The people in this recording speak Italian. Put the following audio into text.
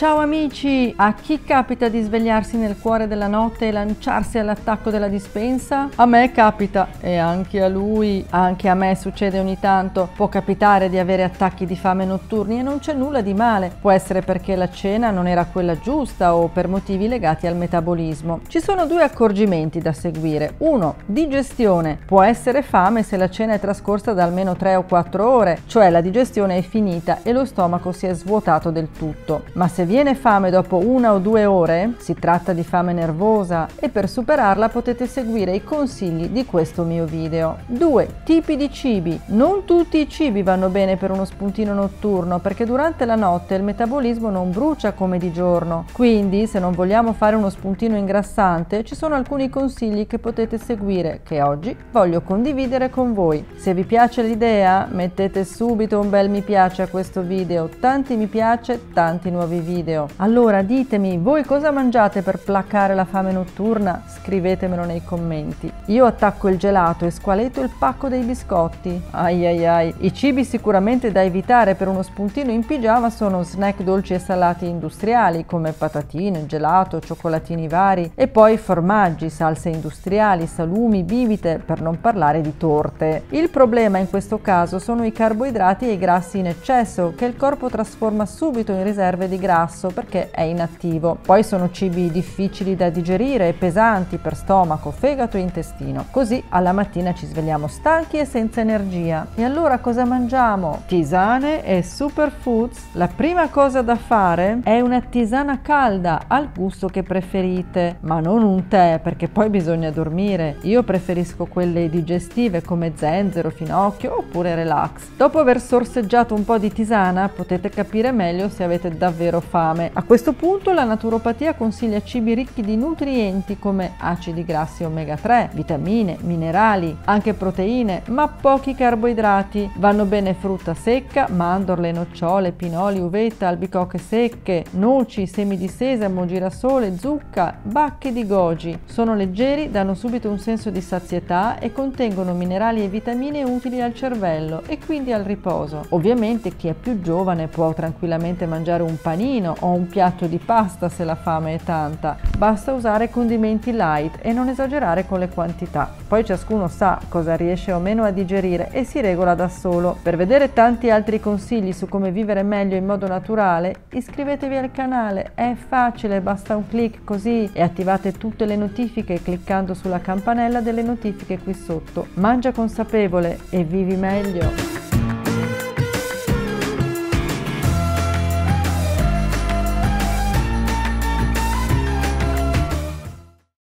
Ciao amici! A chi capita di svegliarsi nel cuore della notte e lanciarsi all'attacco della dispensa? A me capita e anche a lui, anche a me succede ogni tanto. Può capitare di avere attacchi di fame notturni e non c'è nulla di male. Può essere perché la cena non era quella giusta o per motivi legati al metabolismo. Ci sono due accorgimenti da seguire. Uno, digestione. Può essere fame se la cena è trascorsa da almeno 3 o 4 ore, cioè la digestione è finita e lo stomaco si è svuotato del tutto. Ma se viene fame dopo una o due ore, si tratta di fame nervosa e per superarla potete seguire i consigli di questo mio video. 2. Tipi di cibi. Non tutti i cibi vanno bene per uno spuntino notturno perché durante la notte il metabolismo non brucia come di giorno. Quindi se non vogliamo fare uno spuntino ingrassante ci sono alcuni consigli che potete seguire che oggi voglio condividere con voi. Se vi piace l'idea mettete subito un bel mi piace a questo video, tanti mi piace, tanti nuovi video video. Allora ditemi, voi cosa mangiate per placare la fame notturna? Scrivetemelo nei commenti. Io attacco il gelato e squaletto il pacco dei biscotti. Ai ai ai. I cibi sicuramente da evitare per uno spuntino in pigiama sono snack dolci e salati industriali come patatine, gelato, cioccolatini vari e poi formaggi, salse industriali, salumi, bibite, per non parlare di torte. Il problema in questo caso sono i carboidrati e i grassi in eccesso che il corpo trasforma subito in riserve di grasso grasso perché è inattivo. Poi sono cibi difficili da digerire e pesanti per stomaco, fegato e intestino. Così alla mattina ci svegliamo stanchi e senza energia. E allora cosa mangiamo? Tisane e superfoods. La prima cosa da fare è una tisana calda al gusto che preferite, ma non un tè perché poi bisogna dormire. Io preferisco quelle digestive come zenzero, finocchio oppure relax. Dopo aver sorseggiato un po' di tisana potete capire meglio se avete davvero fame. A questo punto la naturopatia consiglia cibi ricchi di nutrienti come acidi grassi omega 3, vitamine, minerali, anche proteine, ma pochi carboidrati. Vanno bene frutta secca, mandorle, nocciole, pinoli, uvetta, albicocche secche, noci, semi di sesamo, girasole, zucca, bacche di goji. Sono leggeri, danno subito un senso di sazietà e contengono minerali e vitamine utili al cervello e quindi al riposo. Ovviamente chi è più giovane può tranquillamente mangiare un panino panino o un piatto di pasta se la fame è tanta. Basta usare condimenti light e non esagerare con le quantità. Poi ciascuno sa cosa riesce o meno a digerire e si regola da solo. Per vedere tanti altri consigli su come vivere meglio in modo naturale, iscrivetevi al canale. È facile, basta un clic così e attivate tutte le notifiche cliccando sulla campanella delle notifiche qui sotto. Mangia consapevole e vivi meglio!